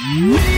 Música